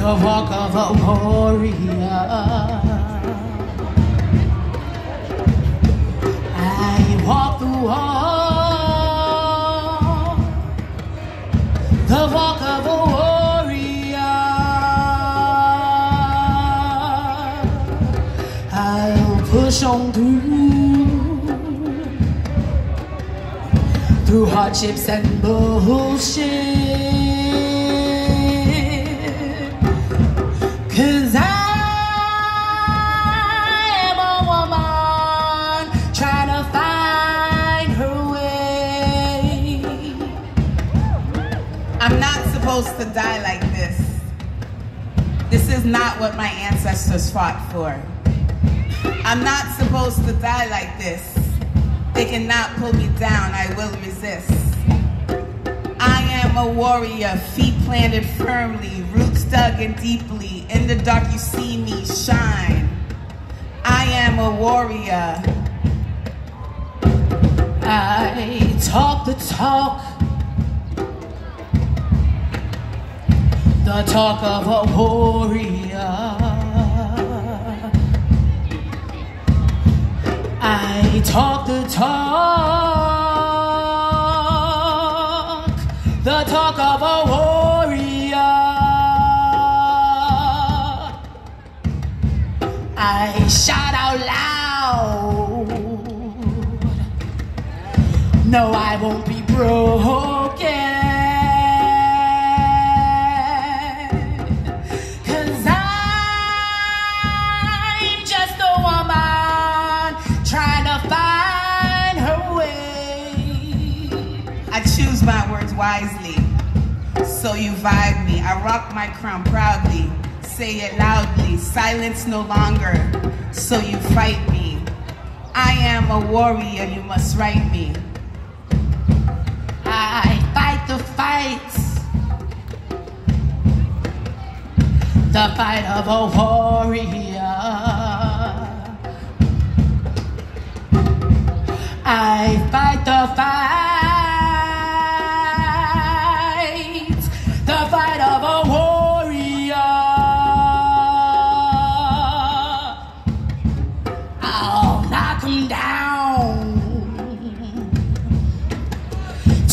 the walk of a warrior. I walk the walk, the walk of a warrior. I'll push on through, through hardships and bullshit. To die like this. This is not what my ancestors fought for. I'm not supposed to die like this. They cannot pull me down, I will resist. I am a warrior, feet planted firmly, roots dug in deeply. In the dark, you see me shine. I am a warrior. I talk the talk, the talk of a warrior. I talk the talk, the talk of a warrior. I shout out loud. No, I won't be broken. Wisely, so you vibe me. I rock my crown proudly, say it loudly. Silence no longer, so you fight me. I am a warrior, you must write me. I fight the fights. The fight of a warrior. I fight the fight.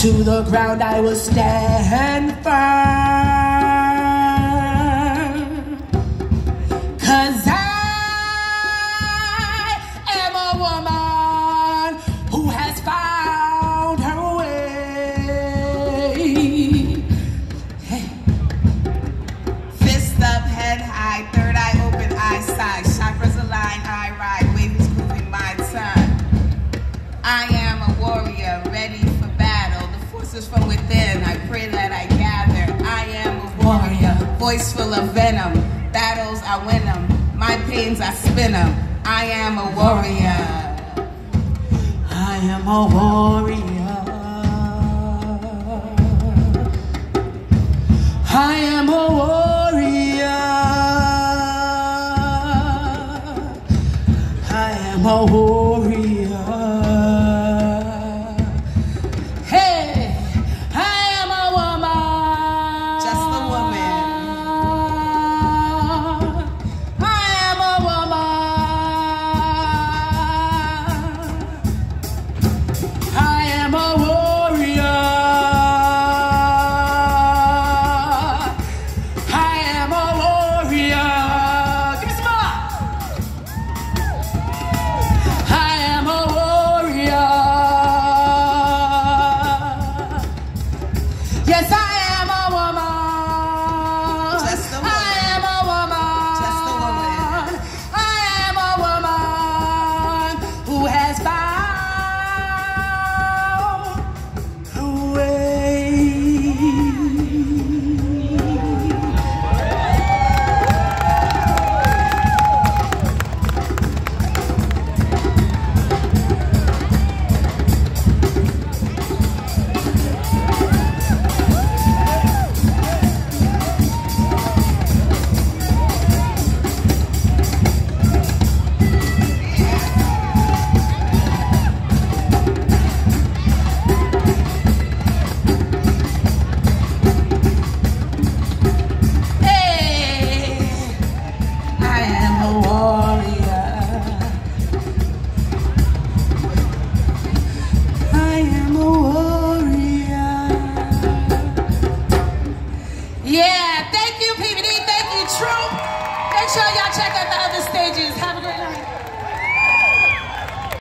To the ground I will stand firm. Voice full of venom. Battles, I win them. My pains, I spin them. I am a warrior. I am a warrior. I am a warrior. Yes, I